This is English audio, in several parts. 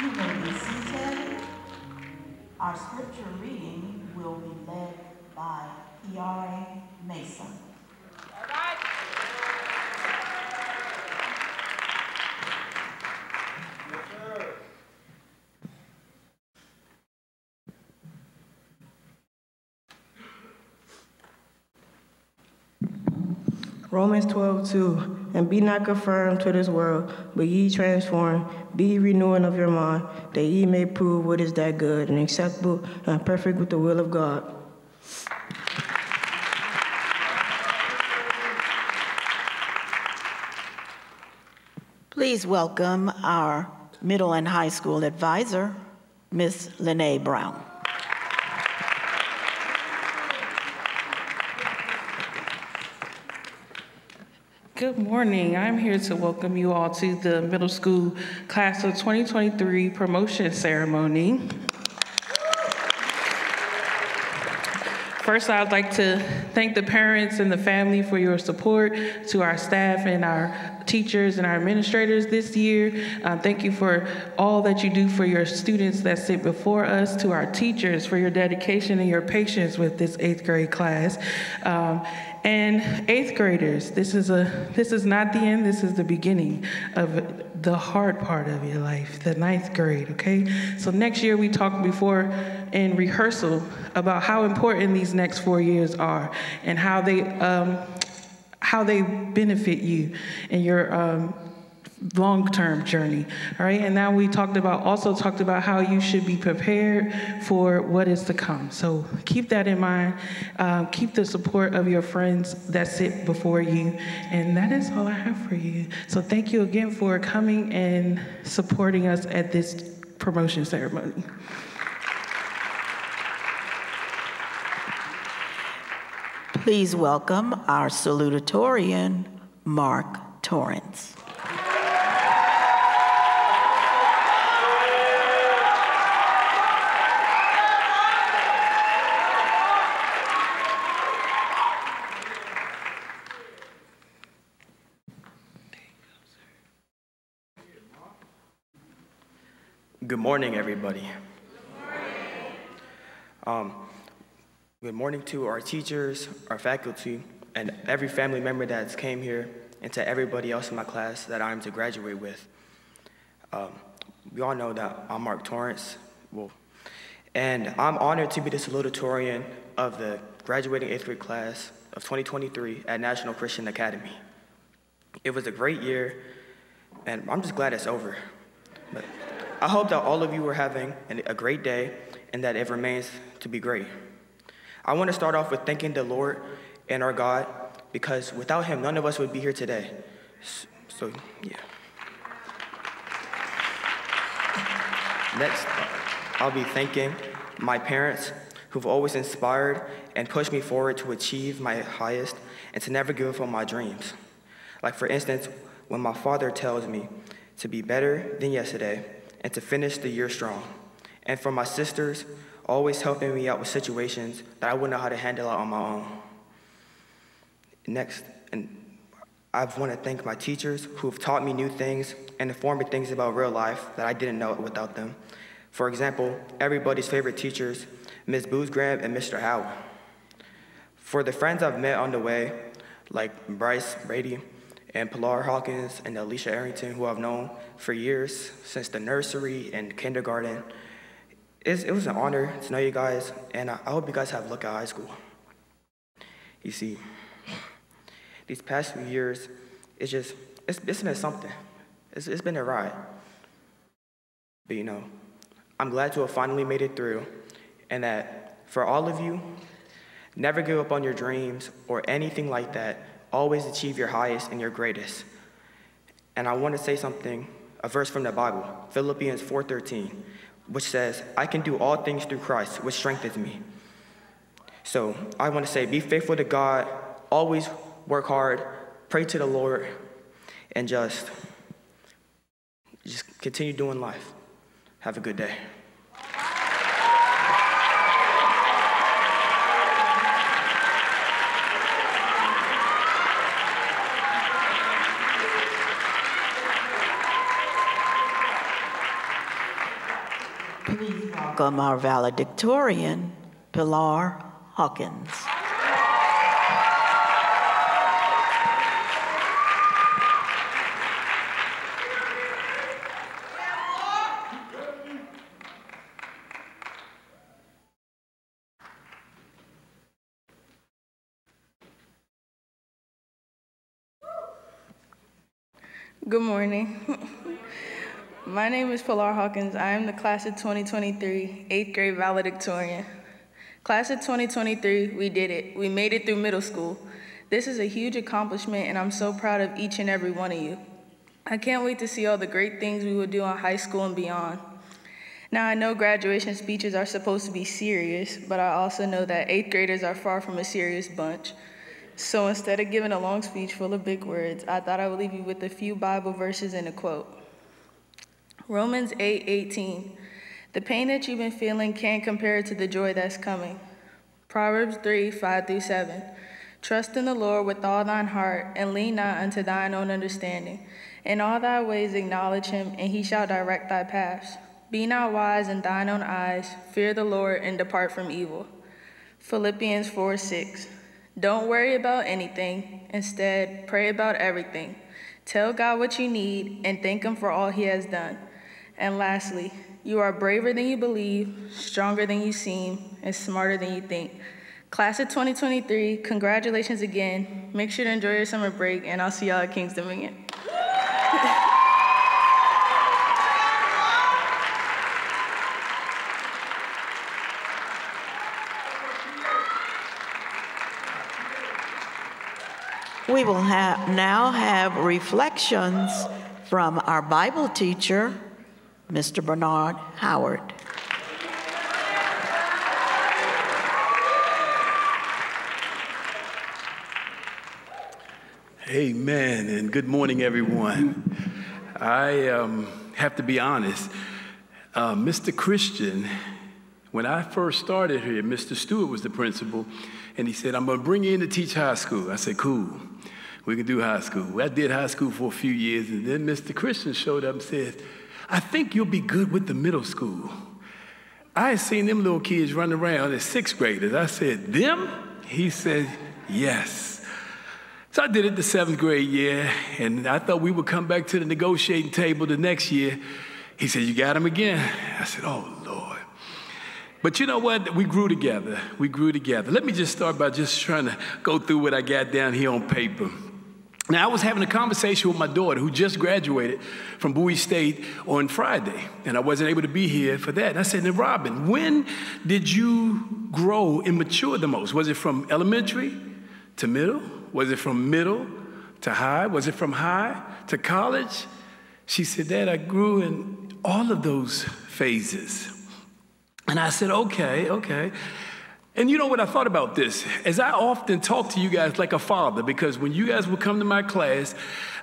You may be seated. Our scripture reading will be led by P.R.A. Mason. Romans 12, 2. And be not conformed to this world, but ye transformed, be renewing of your mind, that ye may prove what is that good and acceptable and perfect with the will of God. Please welcome our middle and high school advisor, Ms. Lene Brown. Good morning. I'm here to welcome you all to the middle school class of 2023 promotion ceremony. First, I'd like to thank the parents and the family for your support, to our staff and our teachers and our administrators this year. Uh, thank you for all that you do for your students that sit before us, to our teachers for your dedication and your patience with this eighth grade class. Um, and eighth graders, this is a this is not the end, this is the beginning of the hard part of your life, the ninth grade, okay? So next year we talked before in rehearsal about how important these next four years are and how they um, how they benefit you and your um, long-term journey all right? And now we talked about also talked about how you should be prepared for what is to come. So keep that in mind. Uh, keep the support of your friends that sit before you. And that is all i have for you. So thank you again for coming and supporting us at this promotion ceremony. Please welcome our salutatorian, Mark Torrance. Good morning, everybody. Um, good morning to our teachers, our faculty, and every family member that's came here, and to everybody else in my class that I'm to graduate with. Um, we all know that I'm Mark Torrance, well, and I'm honored to be the salutatorian of the graduating eighth grade class of 2023 at National Christian Academy. It was a great year, and I'm just glad it's over. But I hope that all of you are having a great day and that it remains to be great. I want to start off with thanking the Lord and our God because without Him, none of us would be here today. So, yeah. Next, I'll be thanking my parents who've always inspired and pushed me forward to achieve my highest and to never give up on my dreams. Like, for instance, when my father tells me to be better than yesterday and to finish the year strong. And for my sisters, always helping me out with situations that I wouldn't know how to handle out on my own. Next, and I want to thank my teachers who have taught me new things and informed me things about real life that I didn't know without them. For example, everybody's favorite teachers, Ms. Boozgraham and Mr. Howe. For the friends I've met on the way, like Bryce Brady, and Pilar Hawkins and Alicia Arrington, who I've known for years, since the nursery and kindergarten. It's, it was an honor to know you guys, and I, I hope you guys have luck at high school. You see, these past few years, it's just, it's, it's been something. It's, it's been a ride. But you know, I'm glad to have finally made it through, and that for all of you, never give up on your dreams or anything like that always achieve your highest and your greatest. And I want to say something, a verse from the Bible, Philippians 4:13, which says, "I can do all things through Christ, which strengthens me." So I want to say, be faithful to God, always work hard, pray to the Lord, and just, just continue doing life. Have a good day. Welcome our valedictorian, Pilar Hawkins. Good morning. My name is Pilar Hawkins. I am the class of 2023, eighth grade valedictorian. Class of 2023, we did it. We made it through middle school. This is a huge accomplishment, and I'm so proud of each and every one of you. I can't wait to see all the great things we will do in high school and beyond. Now, I know graduation speeches are supposed to be serious, but I also know that eighth graders are far from a serious bunch. So instead of giving a long speech full of big words, I thought I would leave you with a few Bible verses and a quote. Romans 8 18. The pain that you've been feeling can't compare to the joy that's coming. Proverbs 3 5 through 7. Trust in the Lord with all thine heart, and lean not unto thine own understanding. In all thy ways acknowledge him, and he shall direct thy paths. Be not wise in thine own eyes, fear the Lord, and depart from evil. Philippians 4 6. Don't worry about anything. Instead, pray about everything. Tell God what you need and thank Him for all He has done. And lastly, you are braver than you believe, stronger than you seem, and smarter than you think. Class of 2023, congratulations again. Make sure to enjoy your summer break, and I'll see y'all at Kings Dominion. We will now have reflections from our Bible teacher, Mr. Bernard Howard. Amen, and good morning, everyone. I um, have to be honest. Uh, Mr. Christian, when I first started here, Mr. Stewart was the principal, and he said, I'm going to bring you in to teach high school. I said, cool. We can do high school. I did high school for a few years, and then Mr. Christian showed up and said, I think you'll be good with the middle school. I had seen them little kids running around as sixth graders. I said, Them? He said, Yes. So I did it the seventh grade year, and I thought we would come back to the negotiating table the next year. He said, You got him again? I said, Oh, Lord. But you know what? We grew together. We grew together. Let me just start by just trying to go through what I got down here on paper. Now, I was having a conversation with my daughter who just graduated from Bowie State on Friday, and I wasn't able to be here for that. And I said, Now, Robin, when did you grow and mature the most? Was it from elementary to middle? Was it from middle to high? Was it from high to college? She said, Dad, I grew in all of those phases. And I said, Okay, okay. And you know what I thought about this? As I often talk to you guys like a father, because when you guys would come to my class,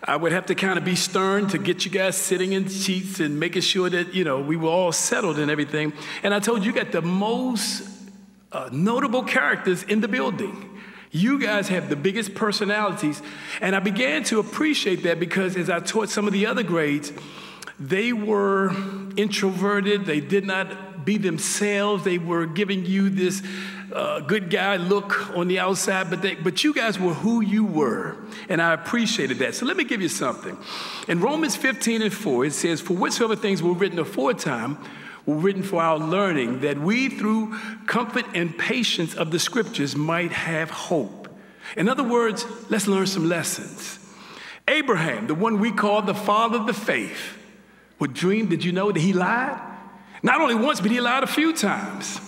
I would have to kind of be stern to get you guys sitting in seats and making sure that, you know, we were all settled and everything. And I told you, you got the most uh, notable characters in the building. You guys have the biggest personalities. And I began to appreciate that because as I taught some of the other grades, they were introverted. They did not be themselves. They were giving you this uh, good guy look on the outside, but, they, but you guys were who you were. And I appreciated that. So let me give you something. In Romans 15 and 4, it says, For whatsoever things were written aforetime, were written for our learning, that we through comfort and patience of the scriptures might have hope. In other words, let's learn some lessons. Abraham, the one we call the father of the faith, would dream, did you know that he lied? Not only once, but he lied a few times.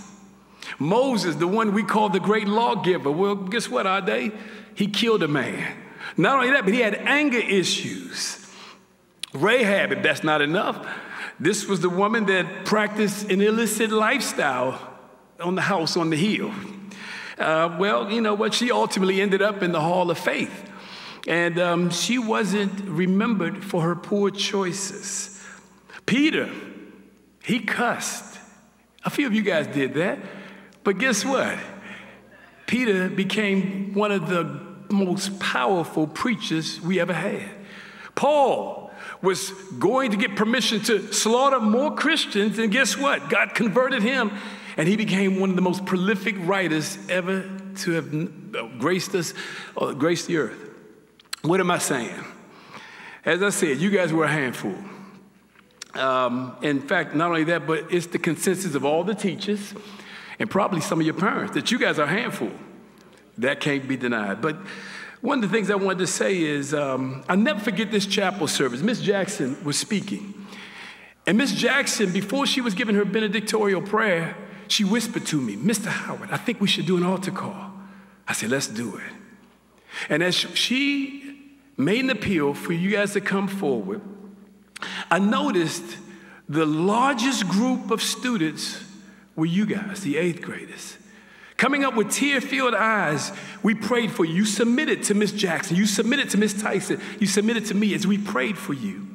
Moses, the one we call the great lawgiver, well, guess what, our day? He killed a man. Not only that, but he had anger issues. Rahab, if that's not enough, this was the woman that practiced an illicit lifestyle on the house on the hill. Uh, well, you know what? She ultimately ended up in the hall of faith. And um, she wasn't remembered for her poor choices. Peter, he cussed. A few of you guys did that. But guess what? Peter became one of the most powerful preachers we ever had. Paul, was going to get permission to slaughter more Christians, and guess what? God converted him, and he became one of the most prolific writers ever to have graced us, or graced the earth. What am I saying? As I said, you guys were a handful. Um, in fact, not only that, but it's the consensus of all the teachers and probably some of your parents that you guys are a handful. That can't be denied. But one of the things I wanted to say is um, I'll never forget this chapel service. Miss Jackson was speaking. And Miss Jackson, before she was giving her benedictorial prayer, she whispered to me, Mr. Howard, I think we should do an altar call. I said, let's do it. And as she made an appeal for you guys to come forward, I noticed the largest group of students were you guys, the eighth graders. Coming up with tear filled eyes, we prayed for you. You submitted to Miss Jackson, you submitted to Miss Tyson, you submitted to me as we prayed for you.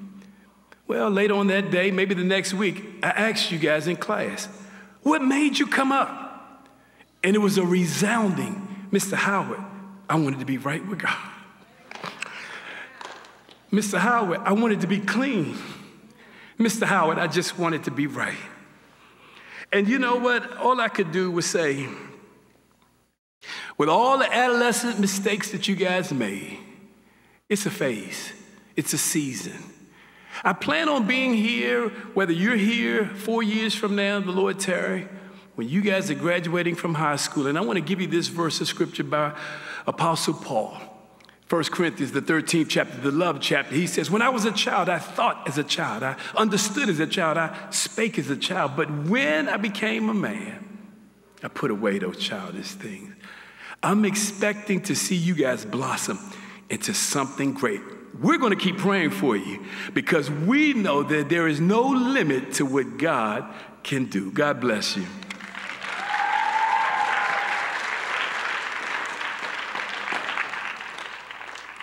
Well, later on that day, maybe the next week, I asked you guys in class, what made you come up? And it was a resounding, Mr. Howard, I wanted to be right with God. Mr. Howard, I wanted to be clean. Mr. Howard, I just wanted to be right. And you know what? All I could do was say, with all the adolescent mistakes that you guys made, it's a phase, it's a season. I plan on being here, whether you're here four years from now, the Lord tarry, when you guys are graduating from high school. And I want to give you this verse of scripture by Apostle Paul. 1 Corinthians, the 13th chapter, the love chapter, he says, When I was a child, I thought as a child, I understood as a child, I spake as a child. But when I became a man, I put away those childish things. I'm expecting to see you guys blossom into something great. We're going to keep praying for you because we know that there is no limit to what God can do. God bless you.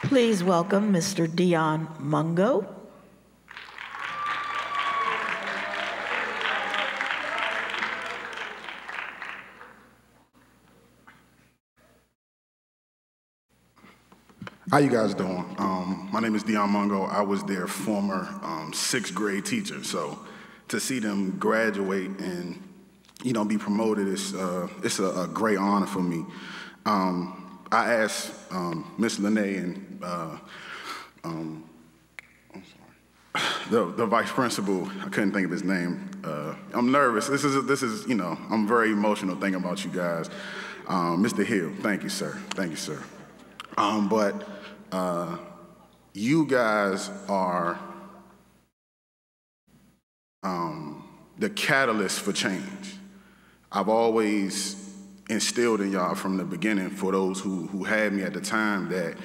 Please welcome Mr. Dion Mungo. How you guys doing? Um, my name is Dion Mungo. I was their former um, sixth grade teacher. So to see them graduate and you know be promoted is uh, it's a, a, great honor for me. Um, I asked um, Miss Lene and uh, um, the, the vice principal, I couldn't think of his name. Uh, I'm nervous. This is, this is, you know, I'm very emotional thinking about you guys. Um, Mr. Hill, thank you, sir. Thank you, sir. Um, but uh, you guys are um, the catalyst for change. I've always instilled in y'all from the beginning for those who, who had me at the time that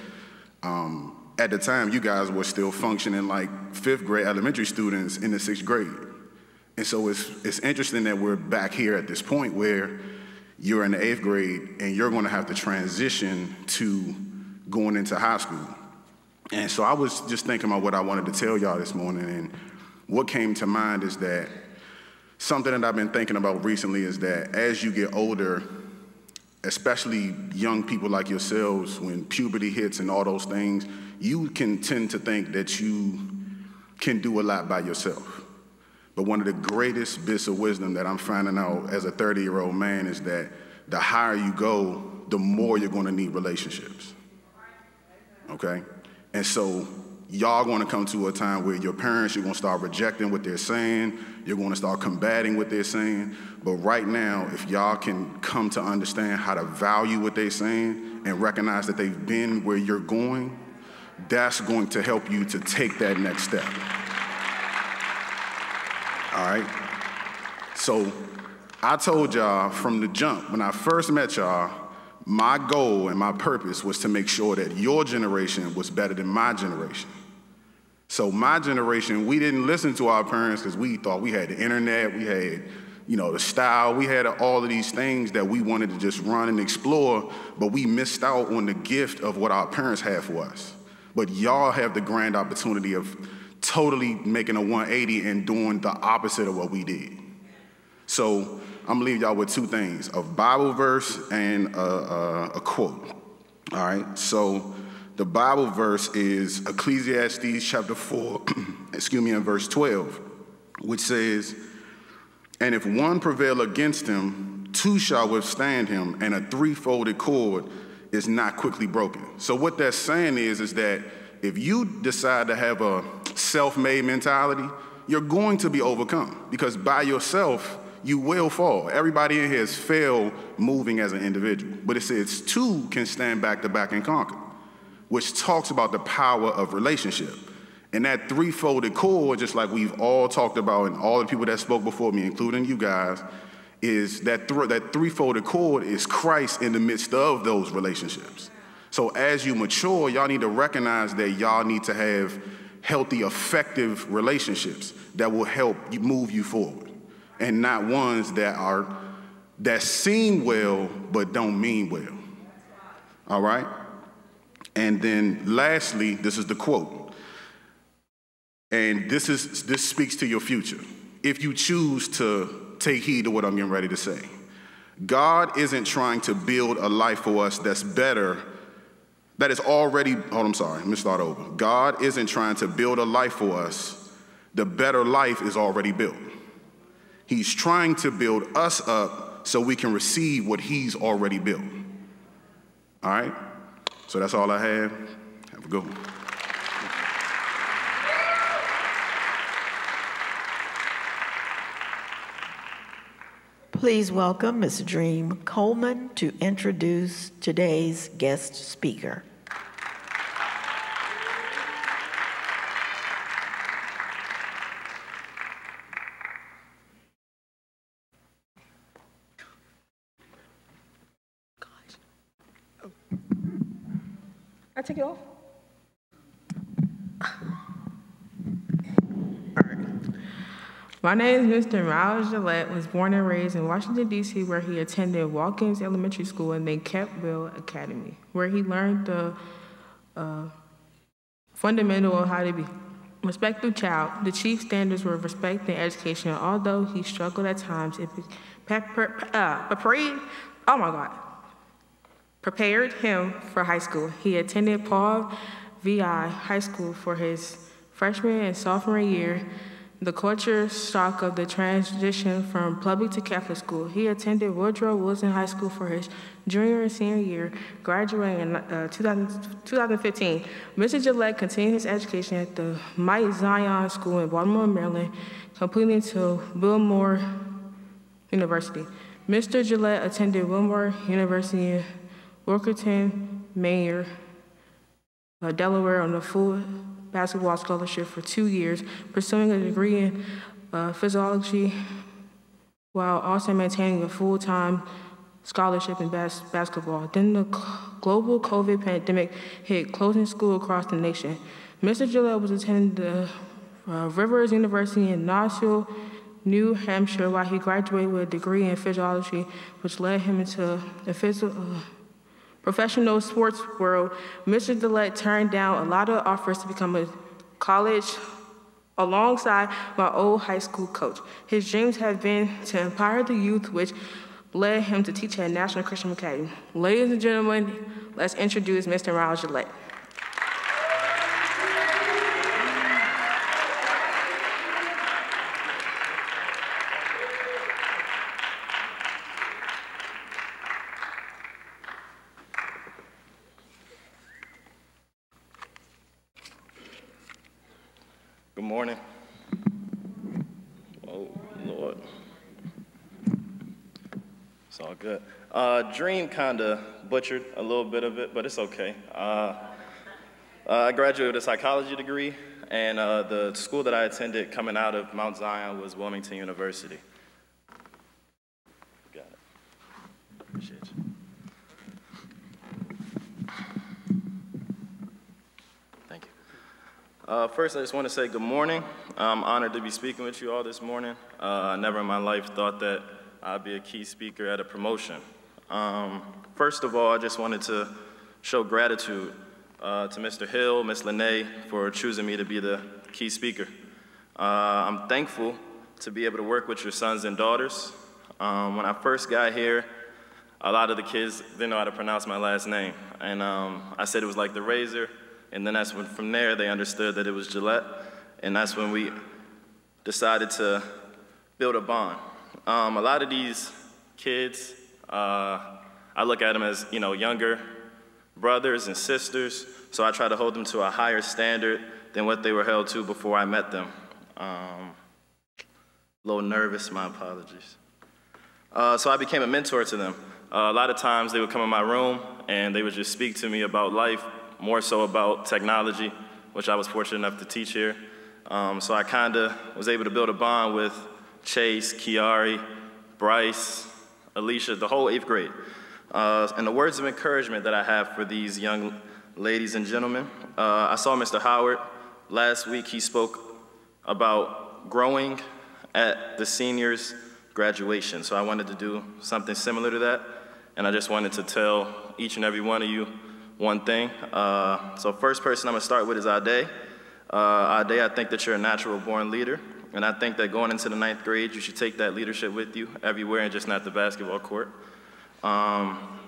um, at the time you guys were still functioning like fifth grade elementary students in the sixth grade. And so it's, it's interesting that we're back here at this point where you're in the eighth grade and you're going to have to transition to going into high school. And so I was just thinking about what I wanted to tell y'all this morning, and what came to mind is that something that I've been thinking about recently is that as you get older, especially young people like yourselves, when puberty hits and all those things, you can tend to think that you can do a lot by yourself. But one of the greatest bits of wisdom that I'm finding out as a 30 year old man is that the higher you go, the more you're gonna need relationships. Okay? And so y'all gonna come to a time where your parents, you're gonna start rejecting what they're saying, you're gonna start combating what they're saying. But right now, if y'all can come to understand how to value what they're saying and recognize that they've been where you're going, that's going to help you to take that next step. All right? So I told y'all from the jump, when I first met y'all, my goal and my purpose was to make sure that your generation was better than my generation. So my generation, we didn't listen to our parents because we thought we had the internet, we had, you know, the style, we had all of these things that we wanted to just run and explore, but we missed out on the gift of what our parents had for us. But y'all have the grand opportunity of totally making a 180 and doing the opposite of what we did. So I'm gonna leave y'all with two things, a Bible verse and a, a, a quote. All right, so The Bible verse is Ecclesiastes chapter 4, excuse me, in verse 12, which says, And if one prevail against him, two shall withstand him, and a threefolded cord is not quickly broken. So what that's saying is, is that if you decide to have a self-made mentality, you're going to be overcome because by yourself, you will fall. Everybody in here has failed moving as an individual, but it says two can stand back to back and conquer, which talks about the power of relationship. And that three-folded cord, just like we've all talked about, and all the people that spoke before me, including you guys, is that, th- that three-folded cord is Christ in the midst of those relationships. So as you mature, y'all need to recognize that y'all need to have healthy, effective relationships that will help move you forward and not ones that are that seem well but don't mean well. All right? And then lastly, this is the quote. And this is this speaks to your future. If you choose to take heed to what I'm getting ready to say. God isn't trying to build a life for us that's better that is already, oh, I'm sorry, let me start over. God isn't trying to build a life for us. The better life is already built. He's trying to build us up so we can receive what He's already built. All right? So that's all I have. Have a good one. Please welcome Ms. Dream Coleman to introduce today's guest speaker. Take it off? My name is Mr. Miles Gillette, was born and raised in Washington, D.C., where he attended Watkins Elementary School and then Campbell Academy, where he learned the uh, fundamental of how to be respectful child. The chief standards were respect and education. Although he struggled at times, it prepared, uh, oh my God, prepared him for high school. He attended Paul VI High School for his freshman and sophomore year the culture shock of the transition from public to Catholic school. He attended Woodrow Wilson High School for his junior and senior year, graduating in uh, 2000, 2015. Mr. Gillette continued his education at the Mount Zion School in Baltimore, Maryland, completing to Wilmore University. Mr. Gillette attended Wilmore University Wilkerton, Mayor, uh, Delaware on a full basketball scholarship for two years, pursuing a degree in uh, physiology while also maintaining a full-time scholarship in bas- basketball. Then the global COVID pandemic hit, closing school across the nation. Mr. Gillette was attending the uh, Rivers University in Knoxville, New Hampshire, while he graduated with a degree in physiology, which led him into the physical. Uh, professional sports world, Mr. Gillette turned down a lot of offers to become a college alongside my old high school coach. His dreams have been to empower the youth, which led him to teach at National Christian Academy. Ladies and gentlemen, let's introduce Mr. Miles Gillette. Dream kind of butchered a little bit of it, but it's okay. Uh, uh, I graduated with a psychology degree, and uh, the school that I attended coming out of Mount Zion was Wilmington University. Got it. Appreciate you. Thank you. Uh, first, I just want to say good morning. I'm honored to be speaking with you all this morning. Uh, I never in my life thought that I'd be a key speaker at a promotion. Um, first of all, I just wanted to show gratitude uh, to Mr. Hill, Ms. Lene, for choosing me to be the key speaker. Uh, I'm thankful to be able to work with your sons and daughters. Um, when I first got here, a lot of the kids didn't know how to pronounce my last name. And um, I said it was like the razor, and then that's when from there they understood that it was Gillette, and that's when we decided to build a bond. Um, a lot of these kids, uh, I look at them as you know younger brothers and sisters, so I try to hold them to a higher standard than what they were held to before I met them. Um, a little nervous, my apologies. Uh, so I became a mentor to them. Uh, a lot of times they would come in my room and they would just speak to me about life, more so about technology, which I was fortunate enough to teach here. Um, so I kind of was able to build a bond with Chase, Kiari, Bryce, Alicia, the whole eighth grade. Uh, and the words of encouragement that I have for these young ladies and gentlemen, uh, I saw Mr. Howard last week. He spoke about growing at the seniors' graduation. So I wanted to do something similar to that. And I just wanted to tell each and every one of you one thing. Uh, so first person I'm gonna start with is Ade. Uh, Ade, I think that you're a natural born leader. And I think that going into the ninth grade, you should take that leadership with you everywhere and just not the basketball court. Um,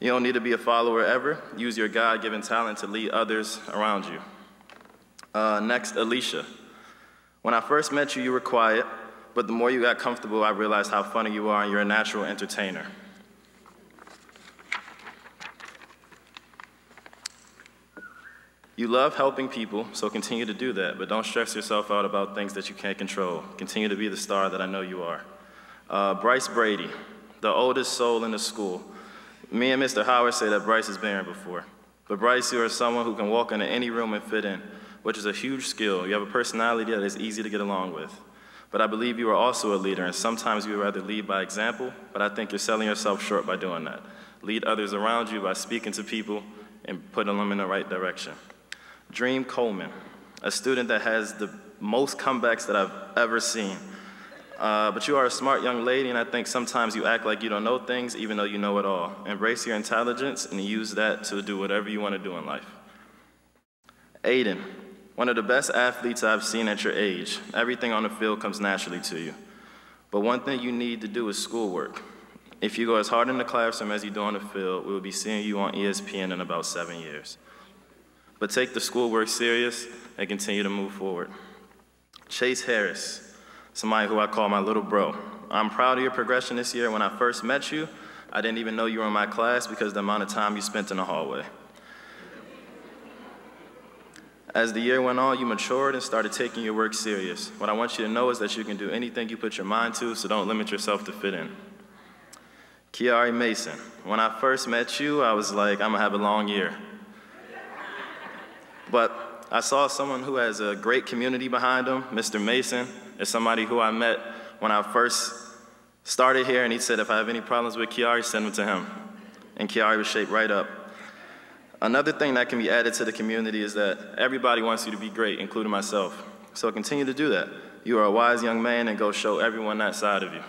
you don't need to be a follower ever. Use your God-given talent to lead others around you. Uh, next, Alicia. When I first met you, you were quiet, but the more you got comfortable, I realized how funny you are and you're a natural entertainer. You love helping people, so continue to do that, but don't stress yourself out about things that you can't control. Continue to be the star that I know you are. Uh, Bryce Brady, the oldest soul in the school. Me and Mr. Howard say that Bryce has been here before. But Bryce, you are someone who can walk into any room and fit in, which is a huge skill. You have a personality that is easy to get along with. But I believe you are also a leader, and sometimes you would rather lead by example, but I think you're selling yourself short by doing that. Lead others around you by speaking to people and putting them in the right direction. Dream Coleman, a student that has the most comebacks that I've ever seen. Uh, but you are a smart young lady, and I think sometimes you act like you don't know things, even though you know it all. Embrace your intelligence and use that to do whatever you want to do in life. Aiden, one of the best athletes I've seen at your age. Everything on the field comes naturally to you. But one thing you need to do is schoolwork. If you go as hard in the classroom as you do on the field, we will be seeing you on ESPN in about seven years. But take the schoolwork serious and continue to move forward. Chase Harris, somebody who I call my little bro. I'm proud of your progression this year. When I first met you, I didn't even know you were in my class because the amount of time you spent in the hallway. As the year went on, you matured and started taking your work serious. What I want you to know is that you can do anything you put your mind to, so don't limit yourself to fit in. Kiari Mason, when I first met you, I was like, I'm gonna have a long year. But I saw someone who has a great community behind him. Mr. Mason is somebody who I met when I first started here, and he said if I have any problems with Kiari, send them to him. And Kiari was shaped right up. Another thing that can be added to the community is that everybody wants you to be great, including myself. So continue to do that. You are a wise young man and go show everyone that side of you.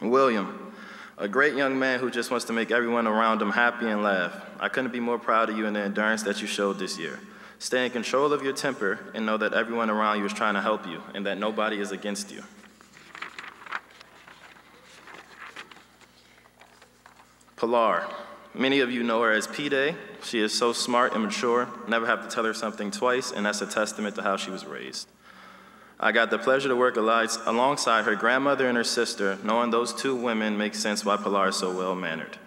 William, a great young man who just wants to make everyone around him happy and laugh. I couldn't be more proud of you and the endurance that you showed this year. Stay in control of your temper and know that everyone around you is trying to help you and that nobody is against you. Pilar, Many of you know her as P-Day. She is so smart and mature, never have to tell her something twice, and that's a testament to how she was raised. I got the pleasure to work alongside her grandmother and her sister, knowing those two women makes sense why Pilar is so well-mannered.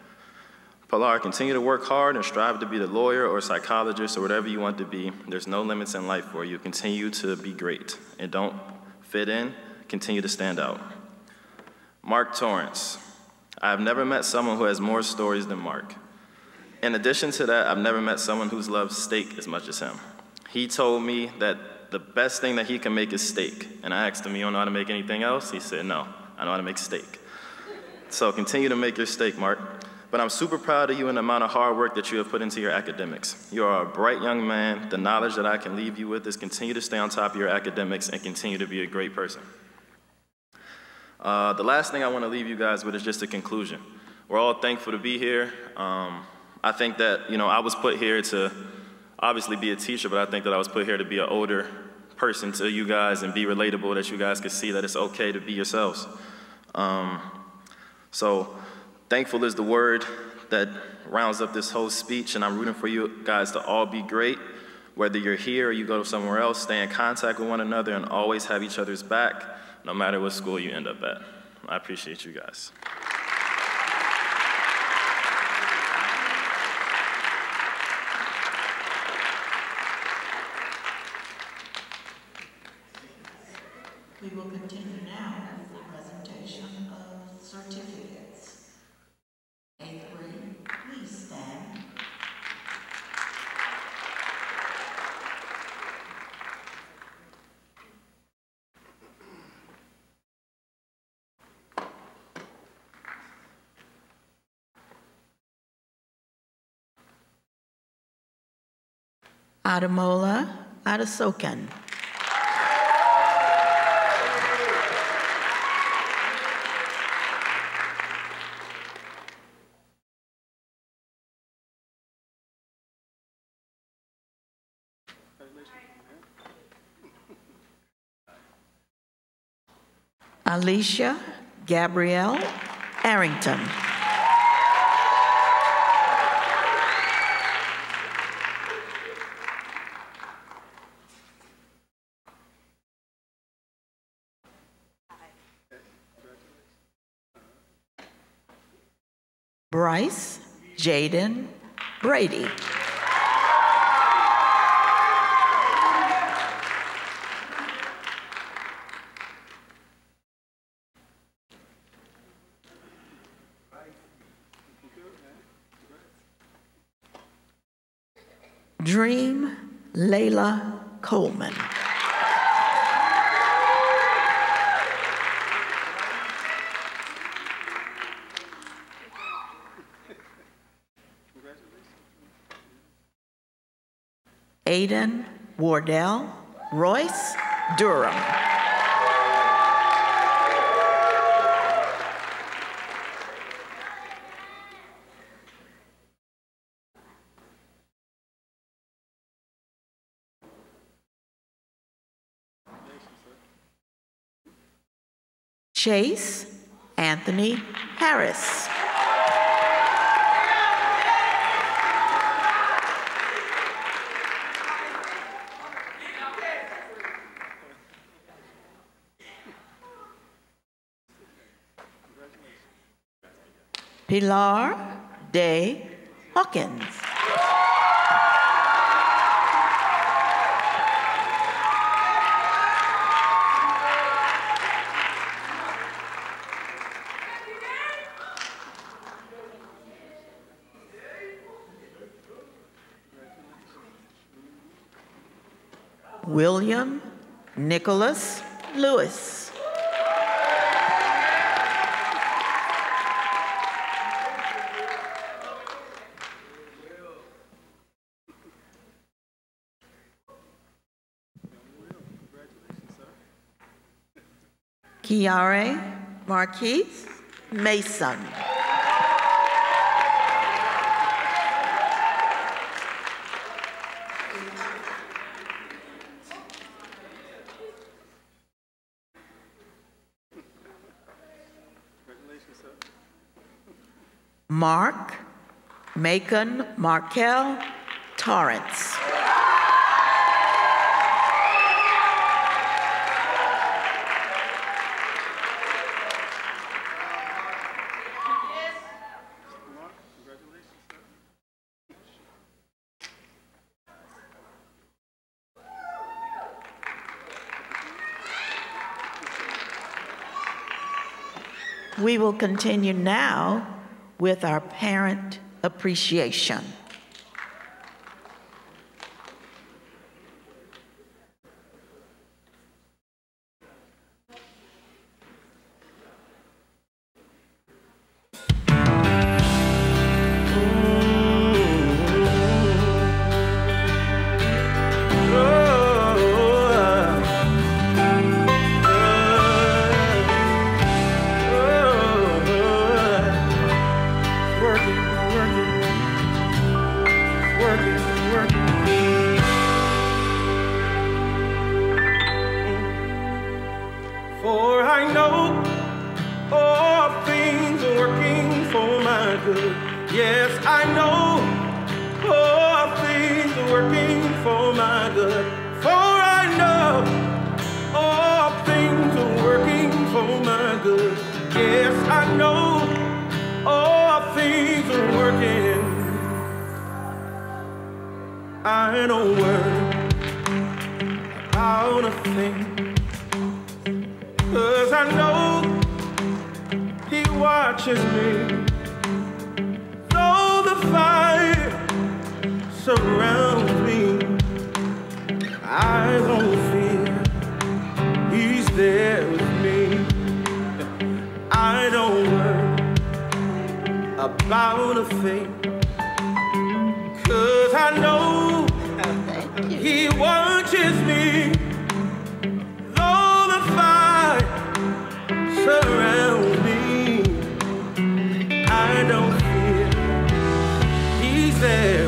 Pilar, continue to work hard and strive to be the lawyer or psychologist or whatever you want to be. There's no limits in life for you. Continue to be great. And don't fit in, continue to stand out. Mark Torrance, I have never met someone who has more stories than Mark. In addition to that, I've never met someone who's loved steak as much as him. He told me that the best thing that he can make is steak. And I asked him, You don't know how to make anything else? He said, No, I know how to make steak. So continue to make your steak, Mark. But I'm super proud of you and the amount of hard work that you have put into your academics. You are a bright young man. The knowledge that I can leave you with is continue to stay on top of your academics and continue to be a great person. Uh, the last thing I want to leave you guys with is just a conclusion. We're all thankful to be here. Um, I think that, you know, I was put here to obviously be a teacher, but I think that I was put here to be an older person to you guys and be relatable, that you guys could see that it's okay to be yourselves. Um, so thankful is the word that rounds up this whole speech, and I'm rooting for you guys to all be great. Whether you're here or you go to somewhere else, stay in contact with one another and always have each other's back, no matter what school you end up at. I appreciate you guys. Will continue now with the presentation of certificates. Eighth grade, please stand. Adamola Adasokan. Alicia Gabrielle Arrington. Bryce Jaden Brady. Dream Layla Coleman. Aiden Wardell Royce Durham. Chase Anthony Harris. Pilar Day Hawkins. William Nicholas Lewis. Kiare Marquise Mason. Mark Macon Markel Torrance. We will continue now with our parent appreciation. I don't worry about a thing. Cause I know he watches me. Though the fire surrounds me, I won't fear. He's there with me. I don't worry about a thing. Cause I know he watches me. Though the fire surrounds me, I don't. He's there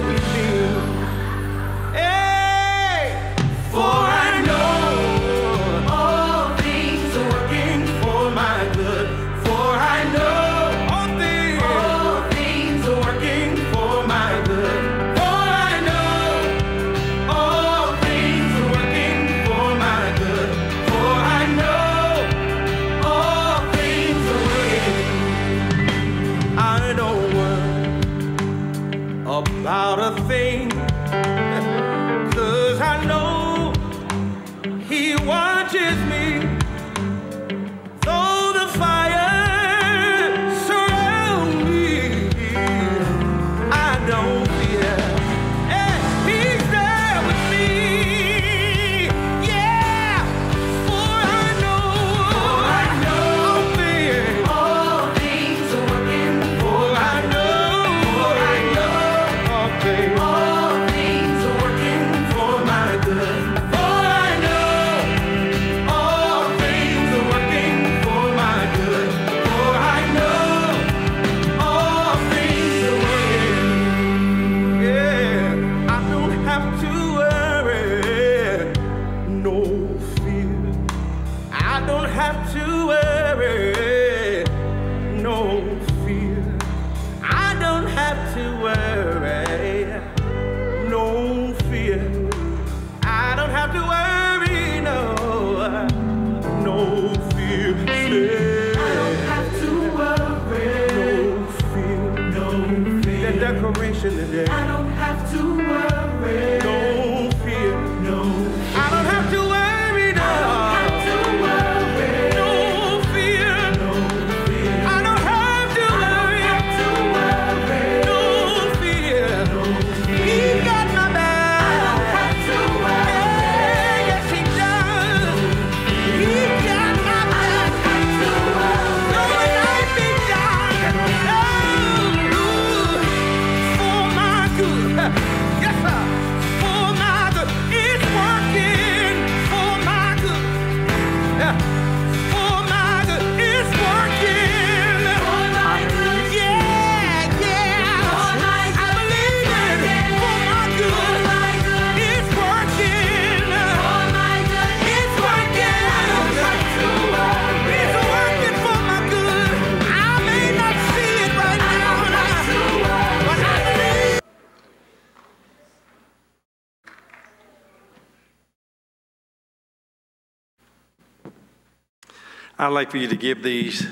I'd like for you to give these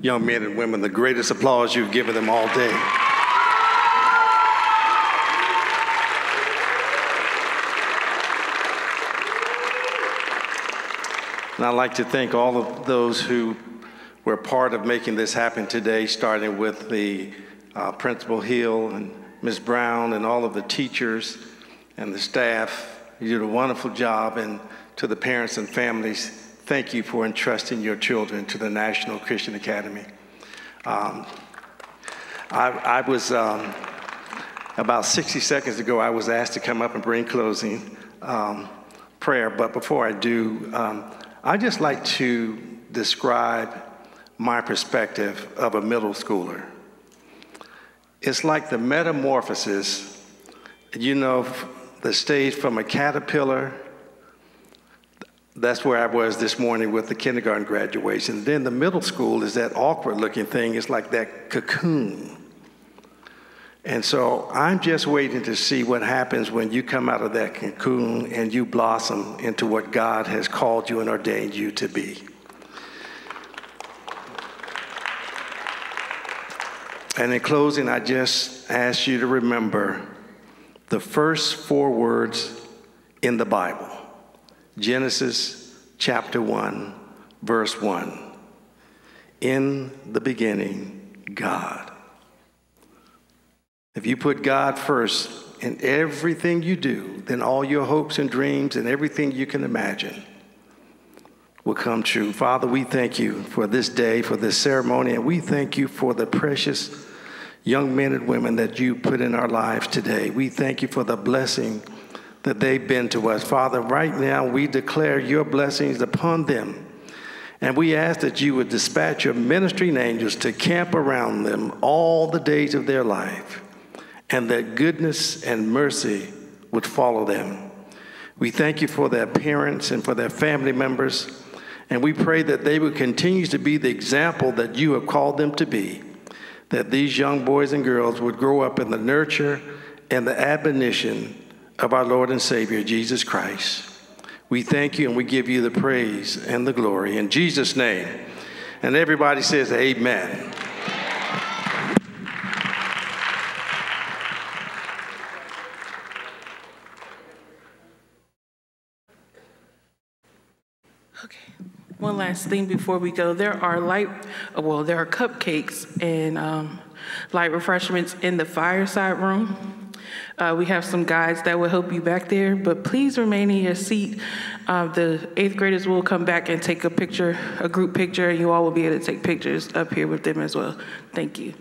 young men and women the greatest applause you've given them all day. And I'd like to thank all of those who were part of making this happen today, starting with the uh, Principal Hill and Ms. Brown and all of the teachers and the staff. You did a wonderful job. And to the parents and families, thank you for entrusting your children to the National Christian Academy. Um, I, I was, um, about 60 seconds ago, I was asked to come up and bring closing um, prayer. But before I do, um, I'd just like to describe my perspective of a middle schooler. It's like the metamorphosis, you know, the stage from a caterpillar that's where I was this morning with the kindergarten graduation. Then the middle school is that awkward looking thing. It's like that cocoon. And so I'm just waiting to see what happens when you come out of that cocoon and you blossom into what God has called you and ordained you to be. And in closing, I just ask you to remember the first four words in the Bible Genesis chapter 1, verse 1. In the beginning, God. If you put God first in everything you do, then all your hopes and dreams and everything you can imagine will come true. Father, we thank you for this day, for this ceremony, and we thank you for the precious young men and women that you put in our lives today. We thank you for the blessing that they've been to us. Father, right now we declare your blessings upon them. And we ask that you would dispatch your ministering angels to camp around them all the days of their life, and that goodness and mercy would follow them. We thank you for their parents and for their family members. And we pray that they would continue to be the example that you have called them to be, that these young boys and girls would grow up in the nurture and the admonition of our Lord and Savior, Jesus Christ. We thank you and we give you the praise and the glory. In Jesus' name. And everybody says, Amen. Okay. One last thing before we go. There are light, well, there are cupcakes and um, light refreshments in the fireside room. Uh, we have some guides that will help you back there, but please remain in your seat. Uh, the eighth graders will come back and take a picture, a group picture, and you all will be able to take pictures up here with them as well. Thank you.